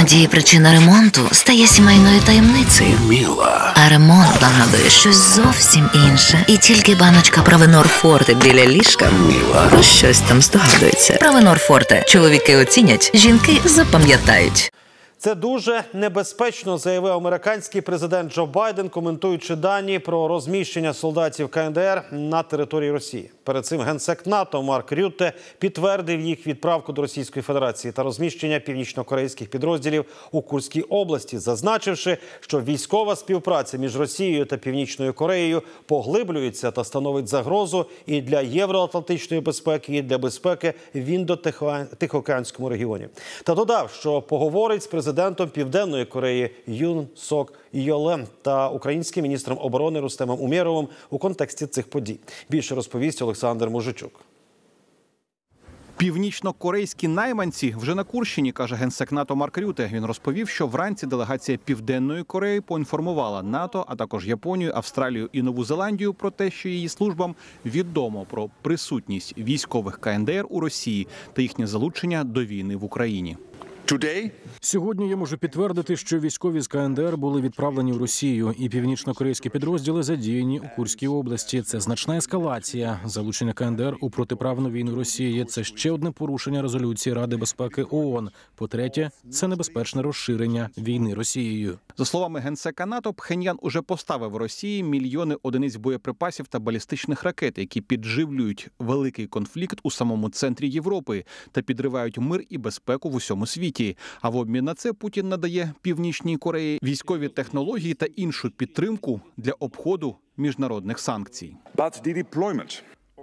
Іноді причина ремонту стає сімейною таємницею. Міла. А ремонт нагадує щось зовсім інше. І тільки баночка Правенор Форте біля ліжка Міла. про щось там здогадується. Правенор Форте. Чоловіки оцінять, жінки запам'ятають. Це дуже небезпечно, заявив американський президент Джо Байден, коментуючи дані про розміщення солдатів КНДР на території Росії. Перед цим генсек НАТО Марк Рютте підтвердив їх відправку до Російської Федерації та розміщення північнокорейських підрозділів у Курській області, зазначивши, що військова співпраця між Росією та Північною Кореєю поглиблюється та становить загрозу і для євроатлантичної безпеки, і для безпеки в індо-тихоокеанському регіоні. Та додав, що поговорить з президентом Південної Кореї Юн Сок Йолем та українським міністром оборони Рустемом Умєровим у контексті цих подій. Більше розповість Олександр Мужичук. Північно-корейські найманці вже на Курщині, каже генсек НАТО Марк Рюте. Він розповів, що вранці делегація Південної Кореї поінформувала НАТО, а також Японію, Австралію і Нову Зеландію про те, що її службам відомо про присутність військових КНДР у Росії та їхнє залучення до війни в Україні. Сьогодні я можу підтвердити, що військові з КНДР були відправлені в Росію, і північно-корейські підрозділи задіяні у Курській області. Це значна ескалація. Залучення КНДР у протиправну війну Росії. Це ще одне порушення резолюції Ради безпеки ООН. По-третє, це небезпечне розширення війни Росією. За словами генсека НАТО, Пхеньян уже поставив Росії мільйони одиниць боєприпасів та балістичних ракет, які підживлюють великий конфлікт у самому центрі Європи та підривають мир і безпеку в усьому світі. А в обмін на це Путін надає північній Кореї військові технології та іншу підтримку для обходу міжнародних санкцій.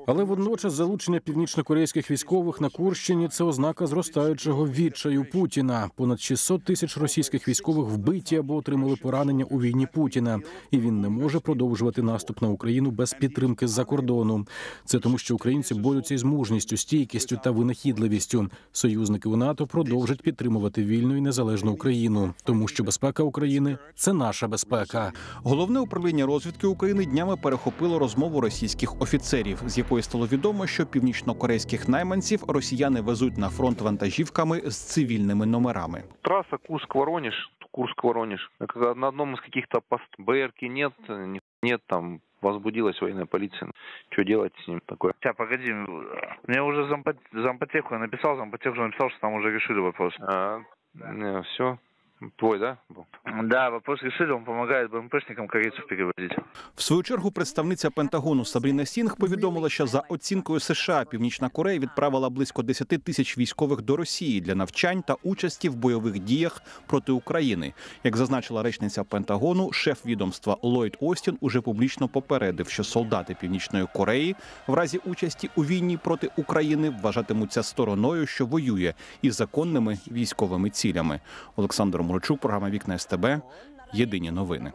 Але водночас залучення північно-корейських військових на Курщині це ознака зростаючого відчаю Путіна. Понад 600 тисяч російських військових вбиті або отримали поранення у війні Путіна, і він не може продовжувати наступ на Україну без підтримки з-за кордону. Це тому, що українці борються із мужністю, стійкістю та винахідливістю. Союзники у НАТО продовжать підтримувати вільну і незалежну Україну, тому що безпека України це наша безпека. Головне управління розвідки України днями перехопило розмову російських офіцерів, з якої стало відомо, що північно-корейських найманців росіяни везуть на фронт вантажівками з цивільними номерами. Трасса Курск-Воронеж, Курск-Воронеж. На одном из каких-то пост БРки нет, нет там возбудилась военная полиция. Что делать с ним такое? Сейчас, погоди, мне уже зампот- зампотеху я написал, зампотеху написал, что там уже решили вопрос. А, все, твой, да? Да, вопрос решили, он помогает БМПшникам корейцев перевозить. В свою чергу представниця Пентагону Сабріна Сінг повідомила, що за оцінкою США Північна Корея відправила близько 10 тисяч військових до Росії для навчань та участі в бойових діях проти України. Як зазначила речниця Пентагону, шеф відомства Ллойд Остін уже публічно попередив, що солдати Північної Кореї в разі участі у війні проти України вважатимуться стороною, що воює, і законними військовими цілями. Олександр Морочук, програма Вікна СТБ. Єдині новини.